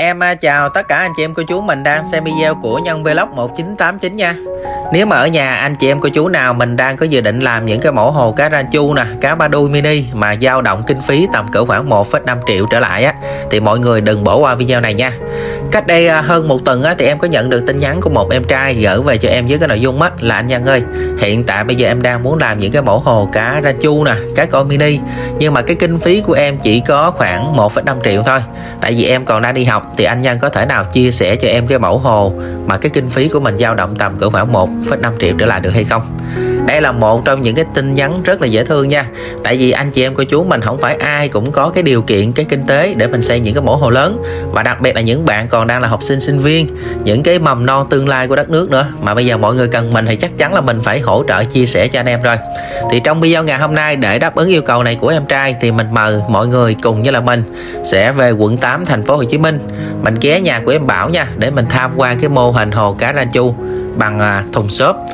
Em à, chào tất cả anh chị em cô chú mình đang xem video của Nhân Vlog 1989 nha. Nếu mà ở nhà anh chị em cô chú nào mình đang có dự định làm những cái mẫu hồ cá ra chu nè, cá ba đuôi mini mà dao động kinh phí tầm cỡ khoảng 1,5 triệu trở lại á thì mọi người đừng bỏ qua video này nha. Cách đây à, hơn một tuần á, thì em có nhận được tin nhắn của một em trai gửi về cho em với cái nội dung á là anh Nhân ơi hiện tại bây giờ em đang muốn làm những cái mẫu hồ cá ra chu nè, cá coi mini nhưng mà cái kinh phí của em chỉ có khoảng 1,5 triệu thôi tại vì em còn đang đi học thì anh Nhân có thể nào chia sẻ cho em cái mẫu hồ mà cái kinh phí của mình dao động tầm cỡ khoảng 1,5 triệu trở lại được hay không? Đây là một trong những cái tin nhắn rất là dễ thương nha. Tại vì anh chị em cô chú mình không phải ai cũng có cái điều kiện, cái kinh tế để mình xây những cái mẫu hồ lớn. Và đặc biệt là những bạn còn đang là học sinh sinh viên, những cái mầm non tương lai của đất nước nữa. Mà bây giờ mọi người cần mình thì chắc chắn là mình phải hỗ trợ, chia sẻ cho anh em rồi. Thì trong video ngày hôm nay, để đáp ứng yêu cầu này của em trai thì mình mời mọi người cùng như là mình sẽ về quận 8 thành phố Hồ Chí Minh. Mình ghé nhà của em Bảo nha, để mình tham quan cái mô hình hồ cá ra chu bằng à, thùng xốp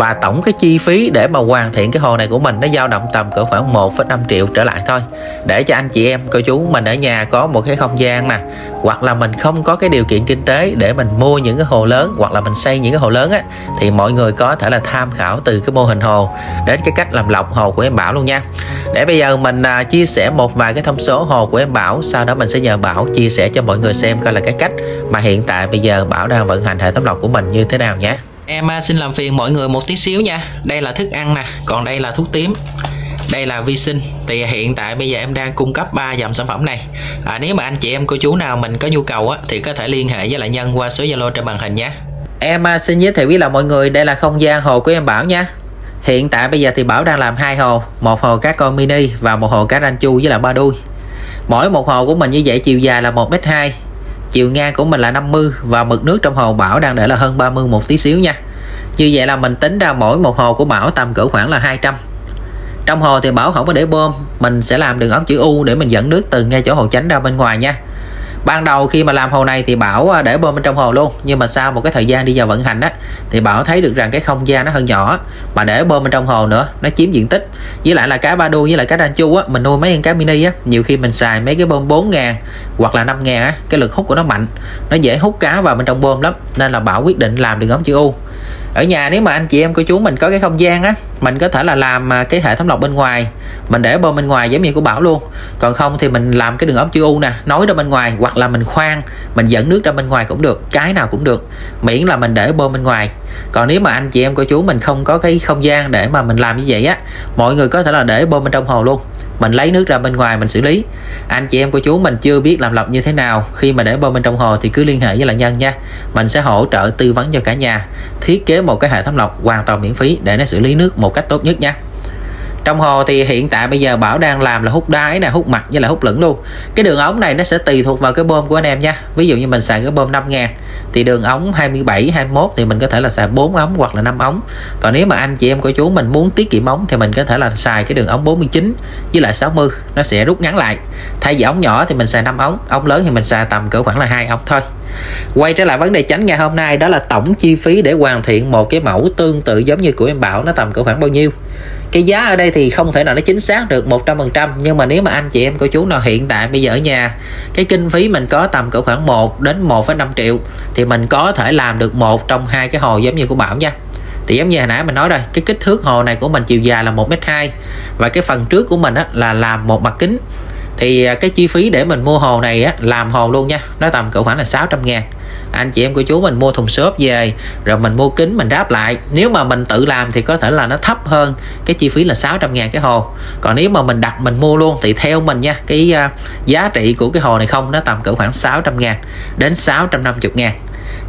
và tổng cái chi phí để mà hoàn thiện cái hồ này của mình nó dao động tầm cỡ khoảng 1,5 triệu trở lại thôi. Để cho anh chị em cô chú mình ở nhà có một cái không gian nè hoặc là mình không có cái điều kiện kinh tế để mình mua những cái hồ lớn hoặc là mình xây những cái hồ lớn á thì mọi người có thể là tham khảo từ cái mô hình hồ đến cái cách làm lọc hồ của em Bảo luôn nha. Để bây giờ mình à, chia sẻ một vài cái thông số hồ của em Bảo sau đó mình sẽ nhờ Bảo chia sẻ cho mọi người xem coi là cái cách mà hiện tại bây giờ Bảo đang vận hành hệ thống lọc của mình như thế nào nhé Em xin làm phiền mọi người một tí xíu nha. Đây là thức ăn nè Còn đây là thuốc tím. Đây là vi sinh. Thì hiện tại bây giờ em đang cung cấp 3 dòng sản phẩm này. À, nếu mà anh chị em cô chú nào mình có nhu cầu á, thì có thể liên hệ với lại nhân qua số zalo trên màn hình nhé. Em xin giới thiệu với là mọi người đây là không gian hồ của em Bảo nha. Hiện tại bây giờ thì Bảo đang làm hai hồ một hồ cá con mini và một hồ cá ranh chu với là ba đuôi. Mỗi một hồ của mình như vậy chiều dài là 1m2 chiều ngang của mình là 50 và mực nước trong hồ Bảo đang để là hơn 30 một tí xíu nha. Như vậy là mình tính ra mỗi một hồ của Bảo tầm cỡ khoảng là 200 trong hồ thì Bảo không có để bơm, mình sẽ làm đường ống chữ U để mình dẫn nước từ ngay chỗ hồ chánh ra bên ngoài nha ban đầu khi mà làm hồ này thì Bảo à, để bơm bên trong hồ luôn. Nhưng mà sau một cái thời gian đi vào vận hành á, thì Bảo thấy được rằng cái không gian nó hơi nhỏ. Mà để bơm bên trong hồ nữa, nó chiếm diện tích. Với lại là cá ba đu với lại cá đan chu á, mình nuôi mấy con cá mini á, nhiều khi mình xài mấy cái bơm 4 ngàn hoặc là 5 ngàn á, cái lực hút của nó mạnh. Nó dễ hút cá vào bên trong bơm lắm, nên là Bảo quyết định làm đường ống chữ U ở nhà nếu mà anh chị em cô chú mình có cái không gian á, mình có thể là làm à, cái hệ thống lọc bên ngoài. Mình để bơm bên ngoài giống như của bảo luôn. Còn không thì mình làm cái đường ống chữ u nè, nối ra bên ngoài, hoặc là mình khoan, mình dẫn nước ra bên ngoài cũng được, cái nào cũng được. Miễn là mình để bơm bên ngoài. Còn nếu mà anh chị em cô chú mình không có cái không gian để mà mình làm như vậy á, mọi người có thể là để bơm bên trong hồ luôn mình lấy nước ra bên ngoài mình xử lý. Anh chị em cô chú mình chưa biết làm lọc như thế nào. Khi mà để bơm bên trong hồ thì cứ liên hệ với là nhân nha. Mình sẽ hỗ trợ tư vấn cho cả nhà, thiết kế một cái hệ thống lọc hoàn toàn miễn phí để nó xử lý nước một cách tốt nhất nha trong hồ thì hiện tại bây giờ bảo đang làm là hút đáy nè, hút mặt với là hút lửng luôn. Cái đường ống này nó sẽ tùy thuộc vào cái bơm của anh em nha. Ví dụ như mình xài cái bơm 5 ngàn, thì đường ống 27 21 thì mình có thể là xài 4 ống hoặc là 5 ống. Còn nếu mà anh chị em của chú mình muốn tiết kiệm ống thì mình có thể là xài cái đường ống 49 với lại 60 nó sẽ rút ngắn lại. Thay vì ống nhỏ thì mình xài 5 ống ống lớn thì mình xài tầm cỡ khoảng là hai ống thôi. Quay trở lại vấn đề tránh ngày hôm nay, đó là tổng chi phí để hoàn thiện một cái mẫu tương tự giống như của em Bảo, nó tầm cỡ khoảng bao nhiêu? Cái giá ở đây thì không thể nào nó chính xác được 100% nhưng mà nếu mà anh chị em cô chú nào hiện tại bây giờ ở nhà cái kinh phí mình có tầm cỡ khoảng 1 đến 1,5 triệu thì mình có thể làm được một trong hai cái hồ giống như của Bảo nha. Thì giống như hồi nãy mình nói rồi cái kích thước hồ này của mình chiều dài là 1m2 và cái phần trước của mình á, là làm một mặt kính. Thì à, cái chi phí để mình mua hồ này á, làm hồ luôn nha nó tầm cỡ khoảng là 600 ngàn anh chị em của chú mình mua thùng xốp về rồi mình mua kính mình ráp lại. Nếu mà mình tự làm thì có thể là nó thấp hơn cái chi phí là 600 ngàn cái hồ. Còn nếu mà mình đặt mình mua luôn thì theo mình nha cái uh, giá trị của cái hồ này không nó tầm cỡ khoảng 600 ngàn đến 650 ngàn.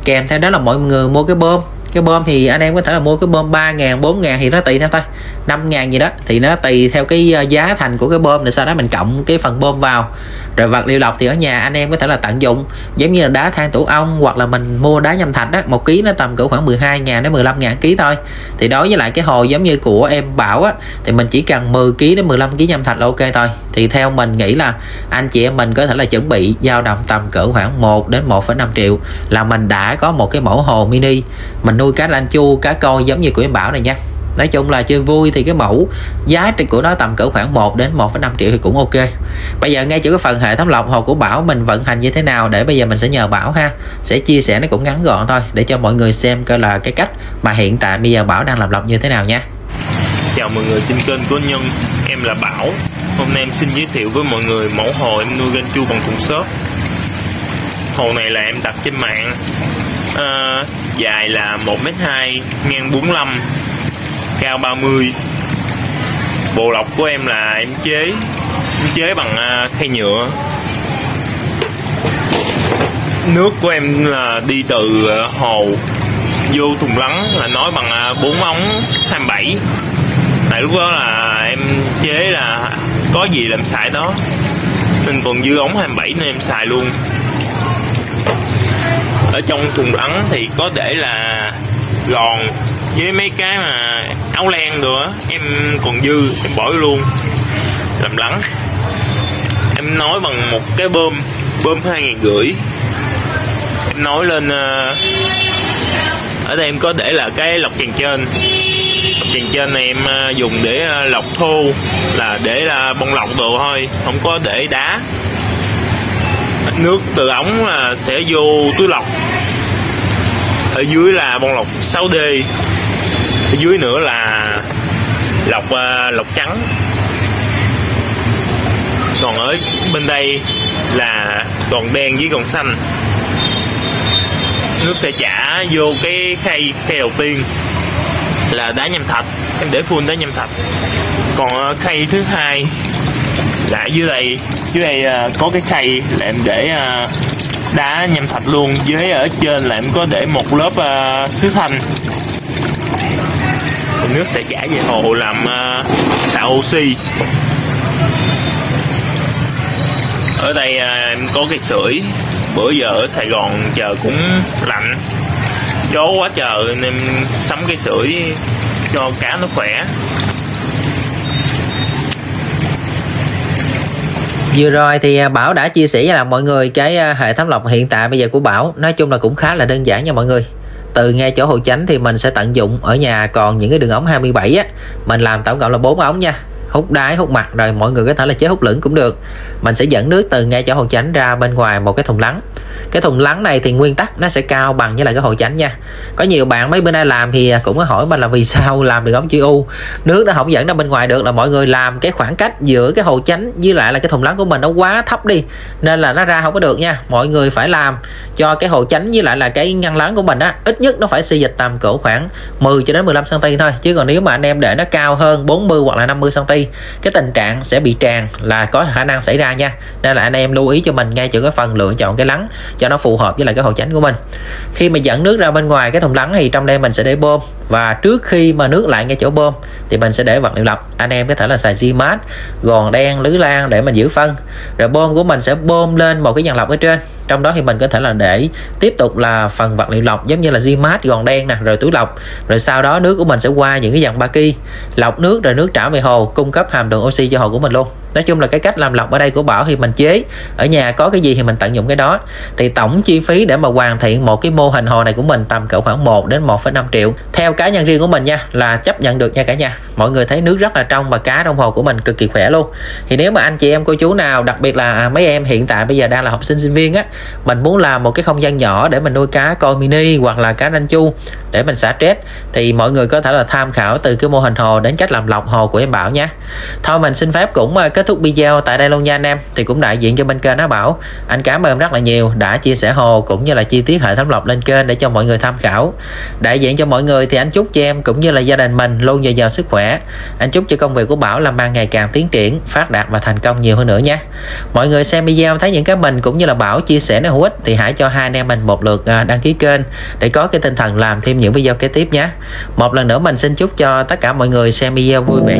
Kèm theo đó là mọi người mua cái bơm. Cái bơm thì anh em có thể là mua cái bơm 3 ngàn 4 ngàn thì nó tùy theo thôi. 5 ngàn gì đó thì nó tùy theo cái à, giá thành của cái bơm rồi sau đó mình cộng cái phần bơm vào rồi vật liệu lọc thì ở nhà anh em có thể là tận dụng. Giống như là đá than tổ ong hoặc là mình mua đá nhâm thạch đó một ký nó tầm cỡ khoảng 12 ngàn đến 15 ngàn ký thôi. Thì đối với lại cái hồ giống như của em Bảo á thì mình chỉ cần 10 ký đến 15 ký nhâm thạch là ok thôi. Thì theo mình nghĩ là anh chị em mình có thể là chuẩn bị dao động tầm cỡ khoảng 1 đến 1,5 triệu là mình đã có một cái mẫu hồ mini. Mình nuôi cá lan chu cá coi giống như của em Bảo này nha nói chung là chơi vui thì cái mẫu giá trị của nó tầm cỡ khoảng 1 đến 1,5 triệu thì cũng ok. Bây giờ ngay chỗ cái phần hệ thống lọc hồ của Bảo mình vận hành như thế nào để bây giờ mình sẽ nhờ Bảo ha. Sẽ chia sẻ nó cũng ngắn gọn thôi để cho mọi người xem coi là cái cách mà hiện tại bây giờ Bảo đang làm lọc như thế nào nha. Chào mọi người trên kênh của Nhân em là Bảo. Hôm nay em xin giới thiệu với mọi người mẫu hồ em nuôi gan chu bằng thùng xốp. Hồ này là em đặt trên mạng à, dài là 1m2 ngang 45 cao 30 bộ lọc của em là em chế em chế bằng à, khay nhựa. Nước của em là đi từ à, hồ, vô thùng lắng là nói bằng à, 4 ống 27 tại lúc đó là em chế là có gì làm xài đó. Nên còn dư ống 27 nên em xài luôn. Ở trong thùng lắng thì có để là gòn với mấy cái mà áo len nữa em còn dư, em bỏ luôn. Làm lắng. Em nói bằng một cái bơm bơm hai ngàn rưỡi. Em nói lên ờ, ở đây em có để là cái lọc tràn trên. Lọc tràn trên này em ờ, dùng để ờ, lọc thô, là để là bông lọc đồ thôi, không có để đá. Nước từ ống là sẽ vô túi lọc. Ở dưới là bông lọc 6D ở dưới nữa là lọc uh, lọc trắng. Còn ở bên đây là còn đen với còn xanh. Nước sẽ trả vô cái khay khay đầu tiên là đá nhâm thạch. Em để full đá nhâm thạch. Còn ờ, khay thứ hai là dưới đây. Dưới đây uh, có cái khay là em để uh, đá nhâm thạch luôn. Dưới ở trên là em có để một lớp uh, sứ thanh nước sẽ chảy về hồ làm uh, tạo oxy. Ở đây uh, em có cái sưởi. Bữa giờ ở Sài Gòn chờ cũng lạnh. Gió quá trời nên em sắm cái sưởi cho cá nó khỏe. Vừa rồi thì ờ, Bảo đã chia sẻ với là mọi người cái hệ thống lọc hiện tại bây giờ của Bảo. Nói chung là cũng khá là đơn giản nha mọi người từ ngay chỗ hồ chánh thì mình sẽ tận dụng ở nhà. Còn những cái đường ống 27 á, mình làm tổng cộng là 4 ống nha. Hút đáy, hút mặt, rồi mọi người có thể là chế hút lửng cũng được. Mình sẽ dẫn nước từ ngay chỗ hồ chánh ra bên ngoài một cái thùng lắng cái thùng lắng này thì nguyên tắc nó sẽ cao bằng với lại cái hồ chánh nha. Có nhiều bạn mấy bữa nay làm thì cũng có hỏi mình là vì sao làm được ống chữ U. Nước nó không dẫn ra bên ngoài được là mọi người làm cái khoảng cách giữa cái hồ chánh với lại là cái thùng lắng của mình nó quá thấp đi. Nên là nó ra không có được nha. Mọi người phải làm cho cái hồ chánh với lại là cái ngăn lắng của mình á, ít nhất nó phải xi dịch tầm cỡ khoảng 10 cho đến 15 cm thôi. Chứ còn nếu mà anh em để nó cao hơn 40 hoặc là 50 cm cái tình trạng sẽ bị tràn là có khả năng xảy ra nha. Nên là anh em lưu ý cho mình ngay chỗ cái phần lựa chọn cái lắng cho nó phù hợp với lại cái hồ chánh của mình. Khi mà dẫn nước ra bên ngoài, cái thùng lắng thì trong đây mình sẽ để bơm. Và trước khi mà nước lại ngay chỗ bơm, thì mình sẽ để vật liệu lọc anh em có thể là xài Gmat gòn đen lưới lan để mình giữ phân. Rồi bơm của mình sẽ bơm lên một cái dàn lọc ở trên. Trong đó thì mình có thể là để tiếp tục là phần vật liệu lọc, giống như là mát gòn đen nè, rồi túi lọc. Rồi sau đó nước của mình sẽ qua những cái dàn ba ki lọc nước rồi nước trả về hồ, cung cấp hàm lượng oxy cho hồ của mình luôn nói chung là cái cách làm lọc ở đây của bảo thì mình chế. Ở nhà có cái gì thì mình tận dụng cái đó. Thì tổng chi phí để mà hoàn thiện một cái mô hình hồ này của mình tầm cỡ khoảng 1 đến 1,5 triệu. Theo cá nhân riêng của mình nha là chấp nhận được nha cả nhà. Mọi người thấy nước rất là trong và cá trong hồ của mình cực kỳ khỏe luôn. Thì nếu mà anh chị em cô chú nào đặc biệt là mấy em hiện tại bây giờ đang là học sinh sinh viên á mình muốn làm một cái không gian nhỏ để mình nuôi cá coi mini hoặc là cá ranh chu để mình xả stress thì mọi người có thể là tham khảo từ cái mô hình hồ đến cách làm lọc hồ của em Bảo nha. Thôi mình xin phép cũng ờ, kết kết thúc video tại đây luôn nha anh em thì cũng đại diện cho bên kênh Á Bảo. Anh cảm ơn rất là nhiều, đã chia sẻ hồ cũng như là chi tiết hệ thống lọc lên kênh để cho mọi người tham khảo. Đại diện cho mọi người thì anh chúc cho em cũng như là gia đình mình luôn dồi dào sức khỏe. Anh chúc cho công việc của Bảo làm ăn ngày càng tiến triển, phát đạt và thành công nhiều hơn nữa nhé mọi người xem video thấy những cái mình cũng như là Bảo chia sẻ nó hữu ích thì hãy cho hai anh em mình một lượt à, đăng ký kênh để có cái tinh thần làm thêm những video kế tiếp nhé. Một lần nữa mình xin chúc cho tất cả mọi người xem video vui vẻ